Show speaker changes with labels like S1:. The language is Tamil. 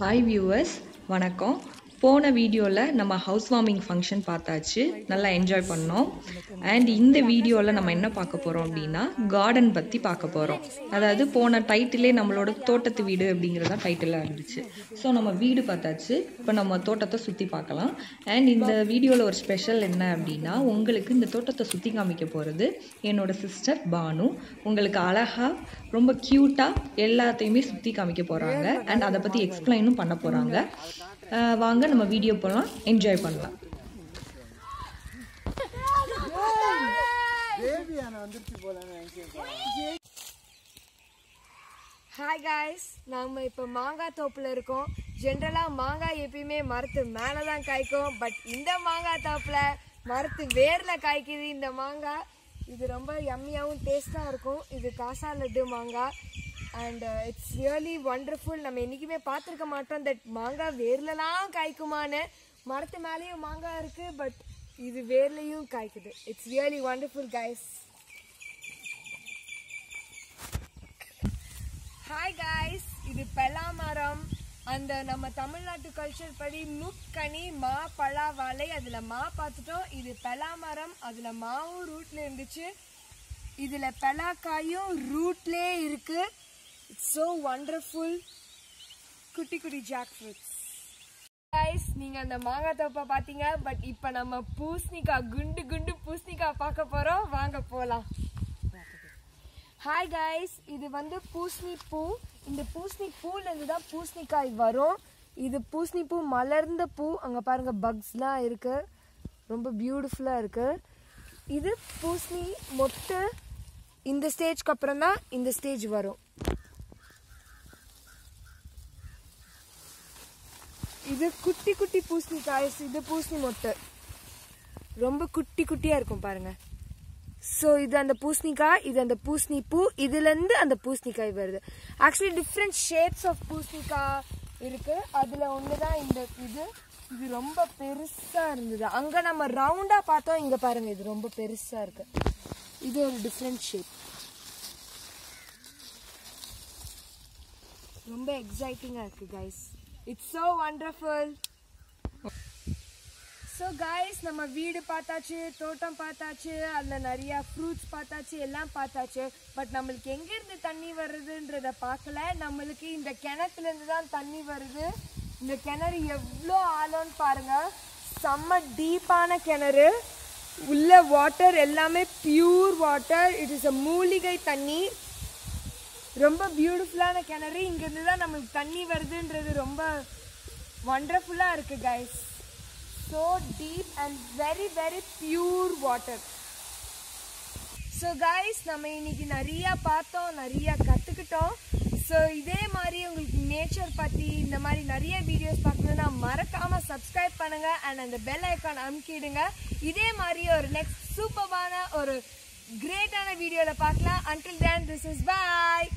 S1: ஹாய் வியூவர்ஸ் வணக்கம். போன வீடியோவில் நம்ம ஹவுஸ் வார்மிங் ஃபங்க்ஷன் பார்த்தாச்சு. நல்லா என்ஜாய் பண்ணோம். அண்ட் இந்த வீடியோவில் நம்ம என்ன பார்க்க போகிறோம் அப்படின்னா கார்டன் பற்றி பார்க்க போகிறோம் அதாவது போன டைட்டிலே நம்மளோட தோட்டத்து வீடு அப்படிங்கிறதா டைட்டிலாக இருந்துச்சு. ஸோ நம்ம வீடு பார்த்தாச்சு. இப்போ நம்ம தோட்டத்தை சுற்றி பார்க்கலாம். அண்ட் இந்த வீடியோவில் ஒரு ஸ்பெஷல் என்ன அப்படின்னா உங்களுக்கு இந்த தோட்டத்தை சுற்றி காமிக்க போகிறது என்னோட சிஸ்டர் பானு. உங்களுக்கு அழகாக ரொம்ப க்யூட்டாக எல்லாத்தையுமே சுற்றி காமிக்க போகிறாங்க அண்ட் அதை பற்றி எக்ஸ்பிளைனும் பண்ண போகிறாங்க வாங்க நம்ம வீடியோ போகலாம் என்ஜாய் பண்ணலாம்.
S2: ஹாய் காய்ஸ் நாம இப்போ மாங்காய் தோப்புல இருக்கோம். ஜென்ரலாக மாங்காய் எப்பயுமே மரத்து மேலே தான் காய்க்கும். பட் இந்த மாங்காய் தோப்புல மரத்து வேரில் காய்க்குது இந்த மாங்காய். இது ரொம்ப எம்மியாகவும் டேஸ்ட்டாக இருக்கும். இது காசா லட்டு மாங்காய். அண்ட் இட்ஸ் ரியலி ஒண்டர்ஃபுல் நம்ம என்றைக்குமே பார்த்துருக்க மாட்டோம். தட் மாங்காய் வேர்லலாம் காய்க்குமான்னு. மரத்து மேலேயும் மாங்காய் இருக்குது பட் இது வேர்லையும் காய்க்குது. It's really wonderful guys hi guys இது பெலா மரம் அந்த நம்ம தமிழ்நாட்டு கல்ச்சர் படி முக்கனி மா பலா வாழை அதில் மா பார்த்துட்டோம். இது பெலா மரம் அதில் மாவும் ரூட்டில் இருந்துச்சு. இதில் பெலாக்காயும் ரூட்லே இருக்குது இட்ஸ் ஸோ ஒண்டர்ஃபுல் குட்டி குட்டி ஜாக் ஃப்ரூட்ஸ் கைஸ் அந்த மாங்காய் தோப்பை பார்த்தீங்க பட் இப்போ நம்ம பூசணிக்காய் குண்டு குண்டு பூசணிக்காய் பார்க்க போகிறோம் வாங்க போகலாம் ஹாய் கைஸ் இது வந்து பூசணி பூ. இந்த பூசணி பூலேருந்து தான் பூசணிக்காய் வரும். இது பூசணி பூ மலர்ந்த பூ. அங்கே பாருங்கள் பக்ஸ்லாம் இருக்குது ரொம்ப பியூட்டிஃபுல்லாக இருக்குது இது பூசணி மொட்டு. இந்த ஸ்டேஜ்க்கு அப்புறம் தான் இந்த ஸ்டேஜ் வரும். இது குட்டி குட்டி பூசணிக்காய் இது பூசணி மொட்டை. ரொம்ப குட்டி குட்டியாக இருக்கும் பாருங்கள் ஸோ இது அந்த பூசணிக்காய் இது அந்த பூசணி பூ இதுலேருந்து அந்த பூசணிக்காய் வருது. ஆக்சுவலி டிஃப்ரெண்ட் ஷேப்ஸ் ஆஃப் பூசணிக்காய் இருக்குது அதில் ஒன்று தான் இந்த இது. இது ரொம்ப பெருசாக இருந்தது. அங்கே நம்ம ரவுண்டாக பார்த்தோம். இங்கே பாருங்கள் இது ரொம்ப பெருசாக இருக்குது இது ஒரு டிஃப்ரெண்ட் ஷேப் ரொம்ப எக்ஸைட்டிங்காக இருக்குது guys it's so wonderful so guys நம்ம வீடு பார்த்தாச்சு தோட்டம் பார்த்தாச்சு அதில் நிறையா ஃப்ரூட்ஸ் பார்த்தாச்சு எல்லாம் பார்த்தாச்சு. பட் நம்மளுக்கு எங்கேருந்து தண்ணி வருதுன்றத பார்க்கல. நம்மளுக்கு இந்த கிணத்துலேருந்து தான் தண்ணி வருது. இந்த கிணறு எவ்வளோ ஆழம்னு பாருங்கள் செம்ம டீப்பான கிணறு. உள்ள வாட்டர் எல்லாமே pure water it is a மூலிகை தண்ணி. ரொம்ப பியூட்டிஃபுல்லான கிணறு. இங்கேருந்து தான் நம்மளுக்கு தண்ணி வருதுன்றது ரொம்ப ஒண்டர்ஃபுல்லாக இருக்குது guys so deep and very very pure water so guys நம்ம இன்னைக்கு நிறையா பார்த்தோம் நிறையா கற்றுக்கிட்டோம் ஸோ இதே மாதிரி உங்களுக்கு நேச்சர் பற்றி இந்த மாதிரி நிறைய வீடியோஸ் பார்க்கணுன்னா மறக்காமல் சப்ஸ்கிரைப் பண்ணுங்கள் அண்ட் அந்த பெல் ஐக்கான் அமுக்கிடுங்க. இதே மாதிரி ஒரு நெக்ஸ்ட் சூப்பர்வான ஒரு கிரேட்டான வீடியோவில் பார்க்கலாம். Until then this is bye